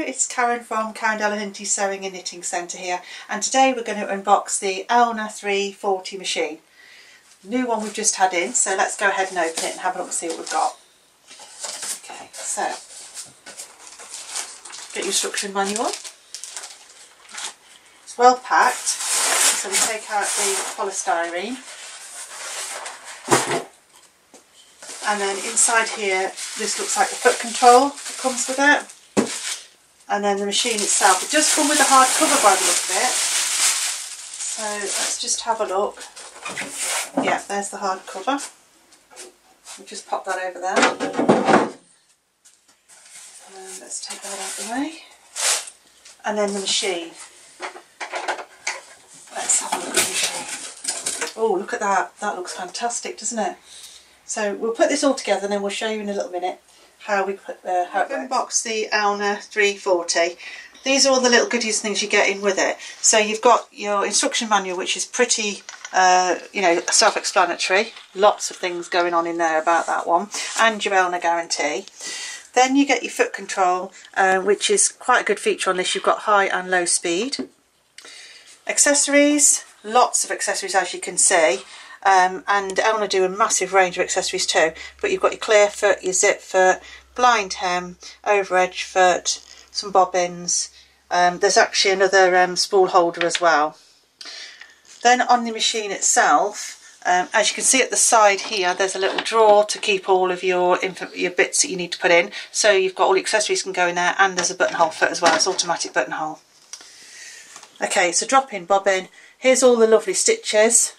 it's Karen from Karen Delahunty Sewing and Knitting Centre here and today we're going to unbox the Elna 340 machine. New one we've just had in so let's go ahead and open it and have a look and see what we've got. Okay, so get your instruction manual. It's well packed so we take out the polystyrene and then inside here this looks like the foot control that comes with it and then the machine itself. It does come with a hard cover by the look of it. So let's just have a look. Yeah, there's the hard cover. We'll just pop that over there. And let's take that out of the way. And then the machine. Let's have a look at the machine. Oh, look at that. That looks fantastic, doesn't it? So we'll put this all together and then we'll show you in a little minute how we put uh, how it unbox the Elna 340. These are all the little goodies things you get in with it. So you've got your instruction manual, which is pretty, uh, you know, self-explanatory. Lots of things going on in there about that one, and your Elna guarantee. Then you get your foot control, uh, which is quite a good feature on this. You've got high and low speed. Accessories, lots of accessories as you can see. Um, and Elna do a massive range of accessories too. But you've got your clear foot, your zip foot, blind hem, over edge foot, some bobbins. Um, there's actually another um, spool holder as well. Then on the machine itself, um, as you can see at the side here, there's a little drawer to keep all of your your bits that you need to put in. So you've got all the accessories can go in there, and there's a buttonhole foot as well. It's automatic buttonhole. Okay, so drop in bobbin. Here's all the lovely stitches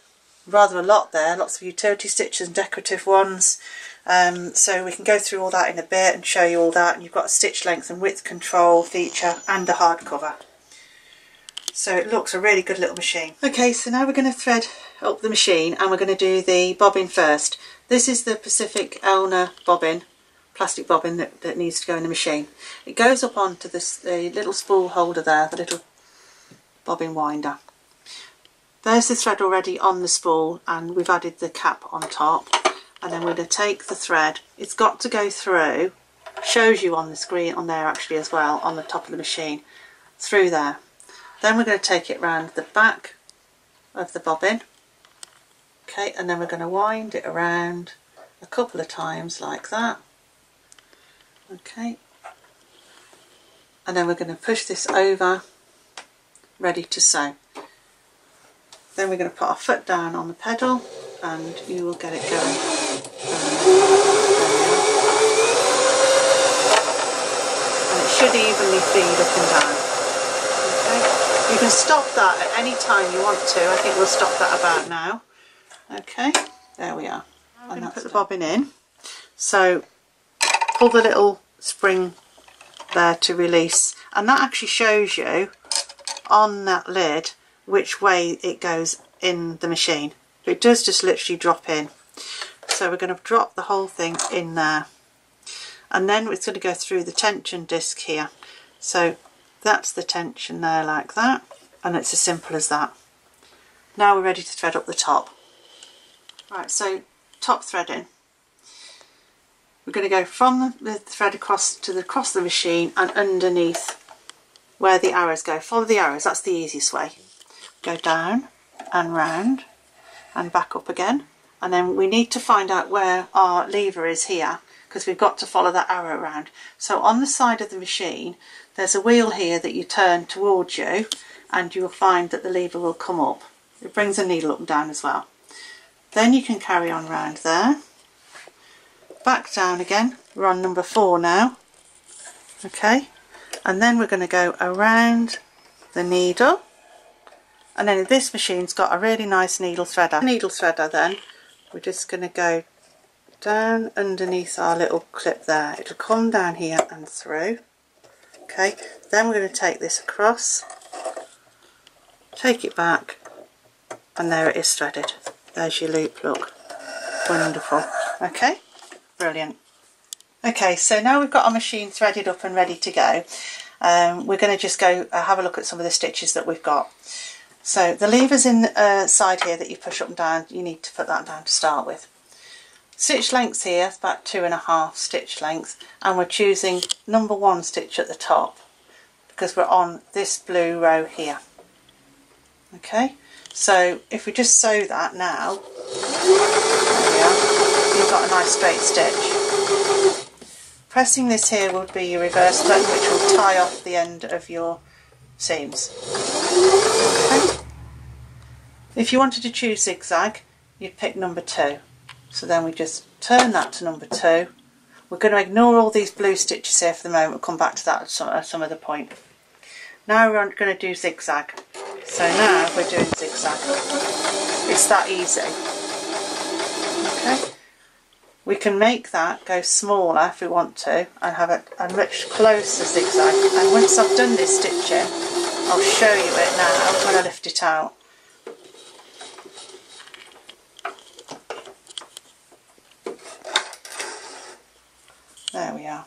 rather a lot there, lots of utility stitches and decorative ones. Um, so we can go through all that in a bit and show you all that. And you've got a stitch length and width control feature and a hardcover. So it looks a really good little machine. Okay, so now we're going to thread up the machine and we're going to do the bobbin first. This is the Pacific Elna bobbin, plastic bobbin that, that needs to go in the machine. It goes up onto this the little spool holder there, the little bobbin winder. There's the thread already on the spool and we've added the cap on top. And then we're going to take the thread. It's got to go through, shows you on the screen on there actually as well on the top of the machine, through there. Then we're going to take it round the back of the bobbin. Okay and then we're going to wind it around a couple of times like that. Okay. And then we're going to push this over ready to sew then we're going to put our foot down on the pedal and you will get it going. And it should evenly feed up and down. Okay. You can stop that at any time you want to. I think we'll stop that about now. Okay, there we are. I'm going to put the bobbin in. So pull the little spring there to release and that actually shows you on that lid which way it goes in the machine. It does just literally drop in. So we're going to drop the whole thing in there. And then it's going to go through the tension disc here. So that's the tension there like that. And it's as simple as that. Now we're ready to thread up the top. Right, so top threading. We're going to go from the thread across to the across the machine and underneath where the arrows go. Follow the arrows, that's the easiest way go down and round and back up again and then we need to find out where our lever is here because we've got to follow that arrow around. So on the side of the machine there's a wheel here that you turn towards you and you'll find that the lever will come up. It brings the needle up and down as well. Then you can carry on round there, back down again, we're on number four now, okay, and then we're going to go around the needle and then this machine's got a really nice needle threader. Needle threader then, we're just going to go down underneath our little clip there. It'll come down here and through. Okay, then we're going to take this across, take it back, and there it is threaded. There's your loop, look. Wonderful. Okay, brilliant. Okay, so now we've got our machine threaded up and ready to go. Um, we're going to just go uh, have a look at some of the stitches that we've got. So the levers in the uh, side here that you push up and down, you need to put that down to start with. Stitch length here, about two and a half stitch length and we're choosing number one stitch at the top. because we're on this blue row here. Okay, so if we just sew that now, you've got a nice straight stitch. Pressing this here would be your reverse button which will tie off the end of your seams. If you wanted to choose zigzag, you'd pick number two. So then we just turn that to number two. We're going to ignore all these blue stitches here for the moment. We'll come back to that at some, at some other point. Now we're going to do zigzag. So now we're doing zigzag. It's that easy. Okay. We can make that go smaller if we want to and have a, a much closer zigzag. And once I've done this stitching, I'll show you it now when I lift it out. There we are.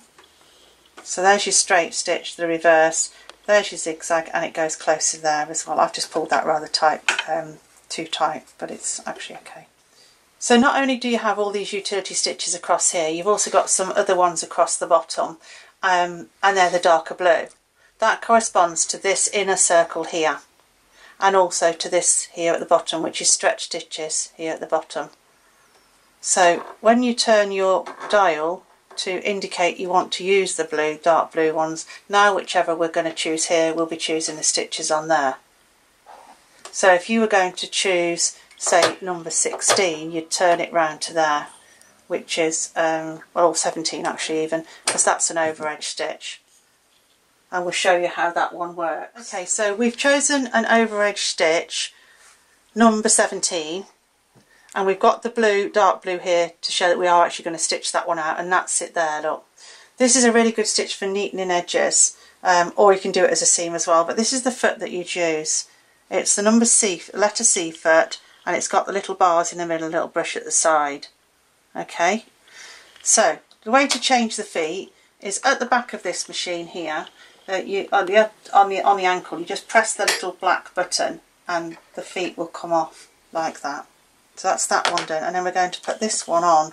So there's your straight stitch, the reverse, there's your zigzag and it goes closer there as well. I've just pulled that rather tight, um, too tight, but it's actually okay. So not only do you have all these utility stitches across here, you've also got some other ones across the bottom um, and they're the darker blue. That corresponds to this inner circle here and also to this here at the bottom which is stretch stitches here at the bottom. So when you turn your dial to indicate you want to use the blue, dark blue ones. Now whichever we're going to choose here, we'll be choosing the stitches on there. So if you were going to choose, say, number 16, you'd turn it round to there, which is, um, well, 17 actually even, because that's an over edge stitch. And we'll show you how that one works. Okay, so we've chosen an over edge stitch, number 17, and we've got the blue dark blue here to show that we are actually going to stitch that one out and that's it there look. This is a really good stitch for neatening edges um, or you can do it as a seam as well but this is the foot that you'd use. It's the number C letter C foot and it's got the little bars in the middle a little brush at the side. Okay? So the way to change the feet is at the back of this machine here uh, you on the on the on the ankle you just press the little black button and the feet will come off like that so that's that one done. And then we're going to put this one on.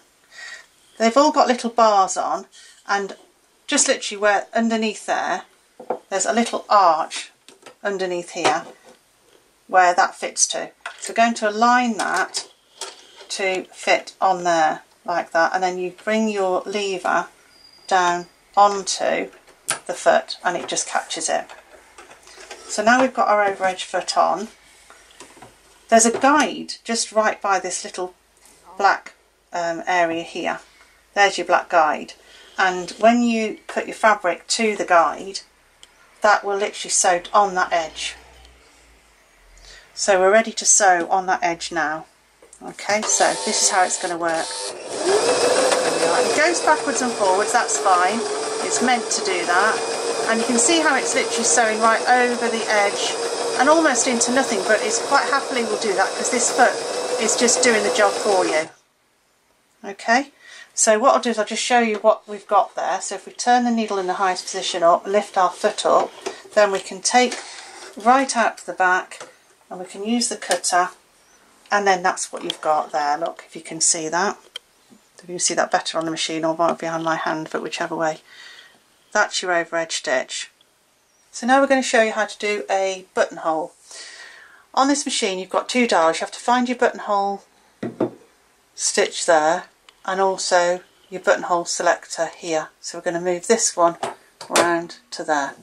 They've all got little bars on and just literally where underneath there, there's a little arch underneath here where that fits to. So we're going to align that to fit on there like that and then you bring your lever down onto the foot and it just catches it. So now we've got our over edge foot on there's a guide just right by this little black um, area here. There's your black guide. And when you put your fabric to the guide, that will literally sew on that edge. So we're ready to sew on that edge now. Okay, so this is how it's going to work. It goes backwards and forwards, that's fine. It's meant to do that. And you can see how it's literally sewing right over the edge and almost into nothing but it's quite happily will do that because this foot is just doing the job for you. Okay? So what I'll do is I'll just show you what we've got there. So if we turn the needle in the highest position up lift our foot up then we can take right out to the back and we can use the cutter and then that's what you've got there. Look if you can see that. If you can see that better on the machine or behind my hand but whichever way. That's your over edge stitch so now we're going to show you how to do a buttonhole. On this machine you've got two dials. You have to find your buttonhole stitch there and also your buttonhole selector here. So we're going to move this one around to there.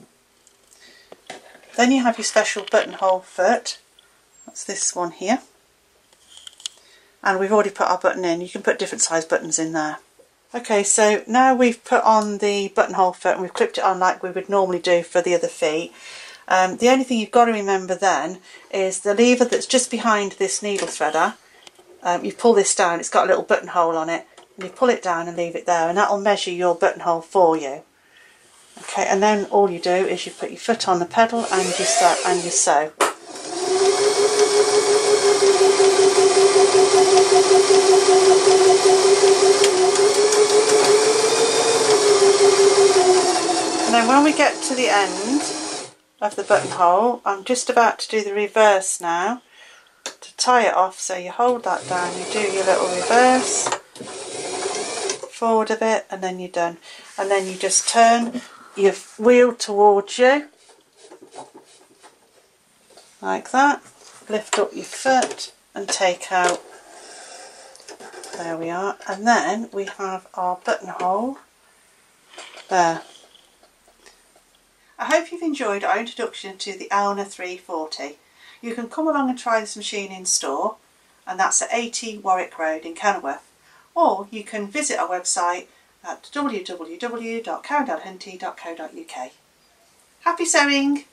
Then you have your special buttonhole foot. That's this one here. And we've already put our button in. You can put different size buttons in there. Okay, so now we've put on the buttonhole foot and we've clipped it on like we would normally do for the other feet. Um, the only thing you've got to remember then is the lever that's just behind this needle threader. Um, you pull this down, it's got a little buttonhole on it, and you pull it down and leave it there, and that'll measure your buttonhole for you. Okay, and then all you do is you put your foot on the pedal and you sew. And you sew. When we get to the end of the buttonhole, I'm just about to do the reverse now to tie it off. So you hold that down, you do your little reverse, forward a bit, and then you're done. And then you just turn your wheel towards you like that. Lift up your foot and take out. There we are. And then we have our buttonhole there. I hope you've enjoyed our introduction to the Elna 340. You can come along and try this machine in store and that's at 80 Warwick Road in Kenilworth or you can visit our website at www.karendelahunty.co.uk. Happy sewing!